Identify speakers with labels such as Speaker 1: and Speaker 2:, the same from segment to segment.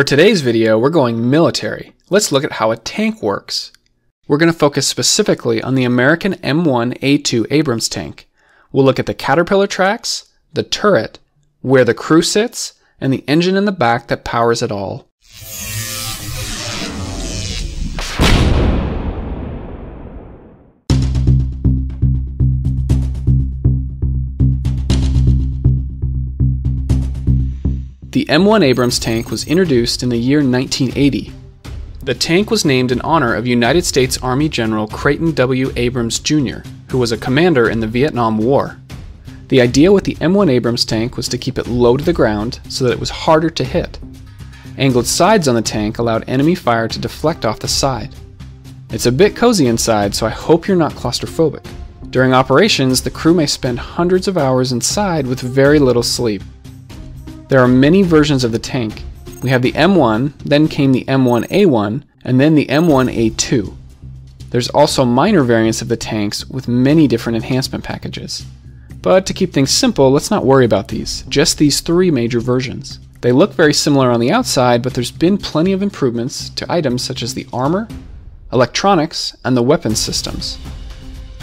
Speaker 1: For today's video, we're going military. Let's look at how a tank works. We're going to focus specifically on the American M1A2 Abrams tank. We'll look at the caterpillar tracks, the turret, where the crew sits, and the engine in the back that powers it all. The M1 Abrams tank was introduced in the year 1980. The tank was named in honor of United States Army General Creighton W. Abrams Jr., who was a commander in the Vietnam War. The idea with the M1 Abrams tank was to keep it low to the ground so that it was harder to hit. Angled sides on the tank allowed enemy fire to deflect off the side. It's a bit cozy inside, so I hope you're not claustrophobic. During operations, the crew may spend hundreds of hours inside with very little sleep. There are many versions of the tank. We have the M1, then came the M1A1, and then the M1A2. There's also minor variants of the tanks with many different enhancement packages. But to keep things simple, let's not worry about these, just these three major versions. They look very similar on the outside, but there's been plenty of improvements to items such as the armor, electronics, and the weapons systems.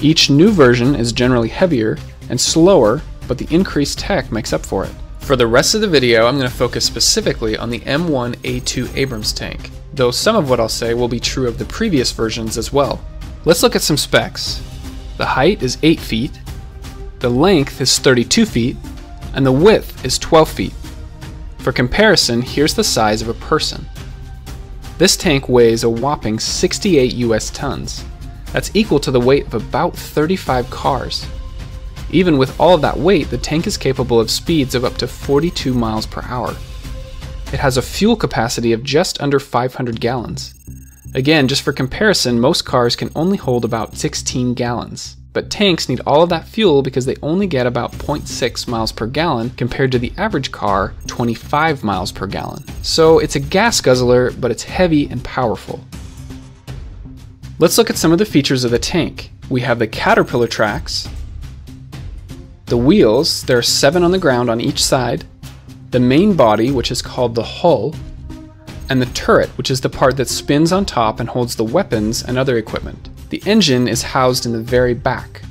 Speaker 1: Each new version is generally heavier and slower, but the increased tech makes up for it. For the rest of the video, I'm going to focus specifically on the M1A2 Abrams tank, though some of what I'll say will be true of the previous versions as well. Let's look at some specs. The height is 8 feet, the length is 32 feet, and the width is 12 feet. For comparison, here's the size of a person. This tank weighs a whopping 68 US tons. That's equal to the weight of about 35 cars. Even with all of that weight, the tank is capable of speeds of up to 42 miles per hour. It has a fuel capacity of just under 500 gallons. Again, just for comparison, most cars can only hold about 16 gallons. But tanks need all of that fuel because they only get about 0.6 miles per gallon compared to the average car, 25 miles per gallon. So it's a gas guzzler, but it's heavy and powerful. Let's look at some of the features of the tank. We have the Caterpillar tracks, the wheels, there are seven on the ground on each side, the main body, which is called the hull, and the turret, which is the part that spins on top and holds the weapons and other equipment. The engine is housed in the very back.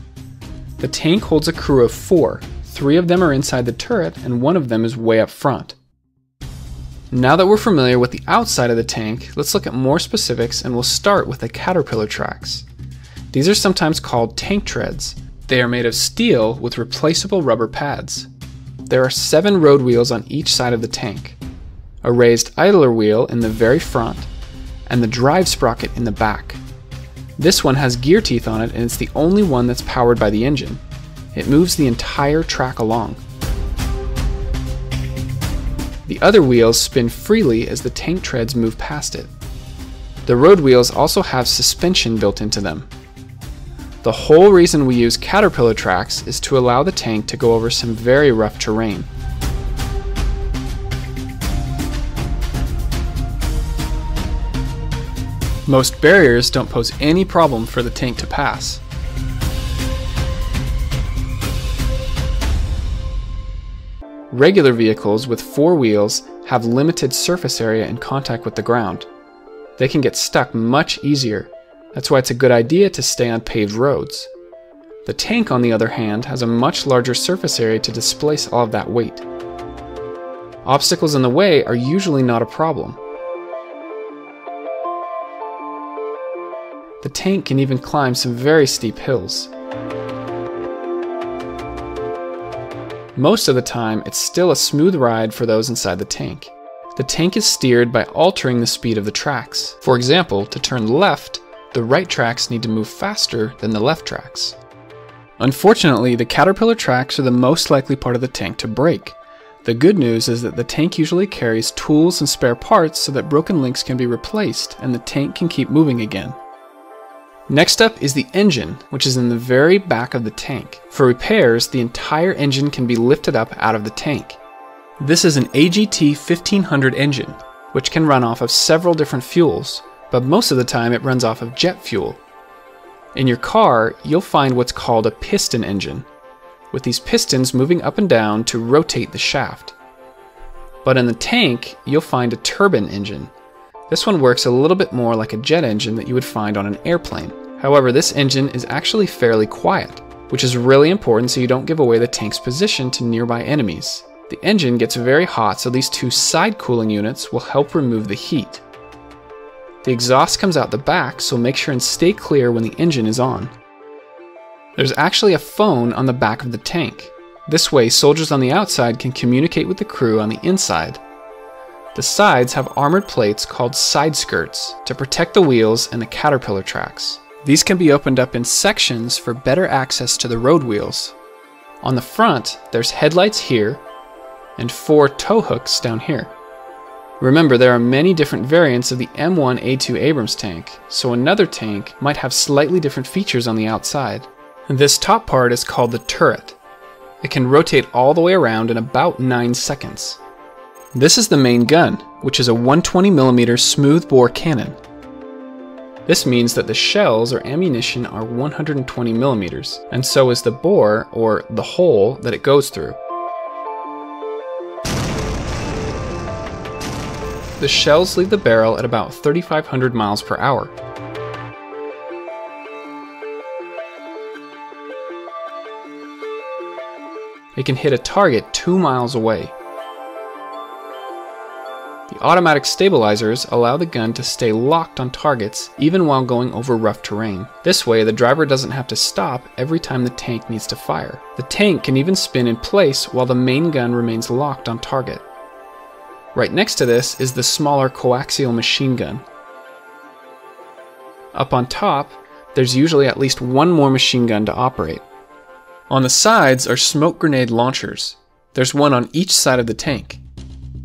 Speaker 1: The tank holds a crew of four. Three of them are inside the turret, and one of them is way up front. Now that we're familiar with the outside of the tank, let's look at more specifics and we'll start with the caterpillar tracks. These are sometimes called tank treads, they are made of steel with replaceable rubber pads. There are seven road wheels on each side of the tank, a raised idler wheel in the very front, and the drive sprocket in the back. This one has gear teeth on it and it's the only one that's powered by the engine. It moves the entire track along. The other wheels spin freely as the tank treads move past it. The road wheels also have suspension built into them, the whole reason we use caterpillar tracks is to allow the tank to go over some very rough terrain. Most barriers don't pose any problem for the tank to pass. Regular vehicles with four wheels have limited surface area in contact with the ground. They can get stuck much easier that's why it's a good idea to stay on paved roads. The tank, on the other hand, has a much larger surface area to displace all of that weight. Obstacles in the way are usually not a problem. The tank can even climb some very steep hills. Most of the time, it's still a smooth ride for those inside the tank. The tank is steered by altering the speed of the tracks. For example, to turn left, the right tracks need to move faster than the left tracks. Unfortunately, the caterpillar tracks are the most likely part of the tank to break. The good news is that the tank usually carries tools and spare parts so that broken links can be replaced and the tank can keep moving again. Next up is the engine, which is in the very back of the tank. For repairs, the entire engine can be lifted up out of the tank. This is an AGT 1500 engine, which can run off of several different fuels, but most of the time it runs off of jet fuel. In your car, you'll find what's called a piston engine, with these pistons moving up and down to rotate the shaft. But in the tank, you'll find a turbine engine. This one works a little bit more like a jet engine that you would find on an airplane. However, this engine is actually fairly quiet, which is really important so you don't give away the tank's position to nearby enemies. The engine gets very hot, so these two side cooling units will help remove the heat. The exhaust comes out the back, so make sure and stay clear when the engine is on. There's actually a phone on the back of the tank. This way, soldiers on the outside can communicate with the crew on the inside. The sides have armored plates called side skirts to protect the wheels and the caterpillar tracks. These can be opened up in sections for better access to the road wheels. On the front, there's headlights here and four tow hooks down here. Remember, there are many different variants of the M1A2 Abrams tank, so another tank might have slightly different features on the outside. This top part is called the turret. It can rotate all the way around in about 9 seconds. This is the main gun, which is a 120mm smoothbore cannon. This means that the shells or ammunition are 120mm, and so is the bore, or the hole, that it goes through. The shells leave the barrel at about 3,500 miles per hour, It can hit a target 2 miles away. The automatic stabilizers allow the gun to stay locked on targets even while going over rough terrain. This way, the driver doesn't have to stop every time the tank needs to fire. The tank can even spin in place while the main gun remains locked on target. Right next to this is the smaller coaxial machine gun. Up on top, there's usually at least one more machine gun to operate. On the sides are smoke grenade launchers. There's one on each side of the tank.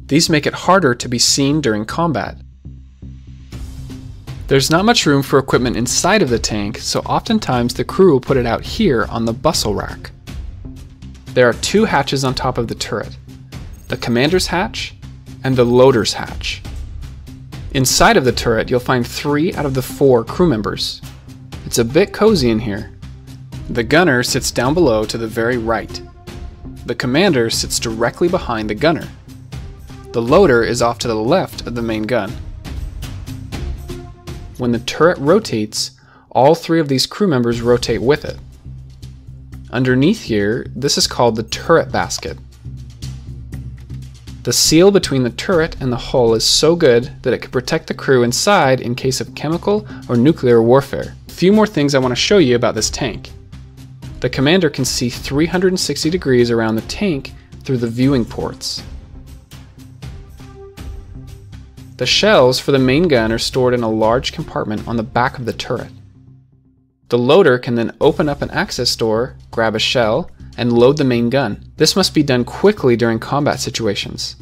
Speaker 1: These make it harder to be seen during combat. There's not much room for equipment inside of the tank, so oftentimes the crew will put it out here on the bustle rack. There are two hatches on top of the turret, the commander's hatch and the loader's hatch. Inside of the turret, you'll find three out of the four crew members. It's a bit cozy in here, the gunner sits down below to the very right. The commander sits directly behind the gunner. The loader is off to the left of the main gun. When the turret rotates, all three of these crew members rotate with it. Underneath here, this is called the turret basket. The seal between the turret and the hull is so good that it can protect the crew inside in case of chemical or nuclear warfare. A few more things I want to show you about this tank. The commander can see 360 degrees around the tank through the viewing ports. The shells for the main gun are stored in a large compartment on the back of the turret. The loader can then open up an access door, grab a shell, and load the main gun. This must be done quickly during combat situations.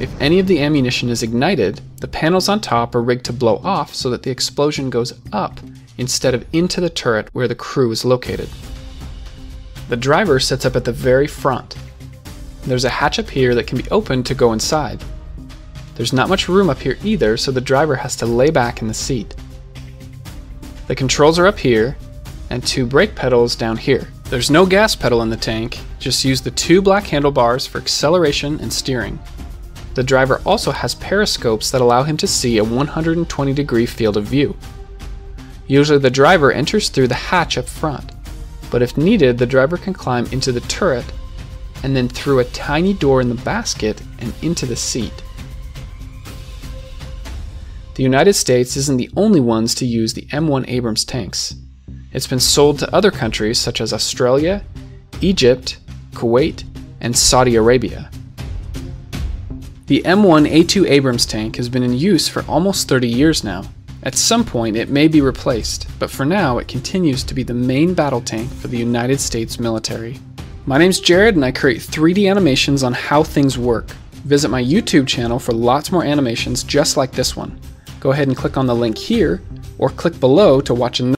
Speaker 1: If any of the ammunition is ignited, the panels on top are rigged to blow off so that the explosion goes up instead of into the turret where the crew is located. The driver sits up at the very front. There's a hatch up here that can be opened to go inside. There's not much room up here either, so the driver has to lay back in the seat. The controls are up here, and two brake pedals down here. There's no gas pedal in the tank, just use the two black handlebars for acceleration and steering. The driver also has periscopes that allow him to see a 120 degree field of view. Usually the driver enters through the hatch up front, but if needed, the driver can climb into the turret and then through a tiny door in the basket and into the seat. The United States isn't the only ones to use the M1 Abrams tanks. It's been sold to other countries such as Australia, Egypt, Kuwait, and Saudi Arabia. The M1A2 Abrams tank has been in use for almost 30 years now, at some point, it may be replaced, but for now, it continues to be the main battle tank for the United States military. My name's Jared, and I create 3D animations on how things work. Visit my YouTube channel for lots more animations just like this one. Go ahead and click on the link here, or click below to watch another.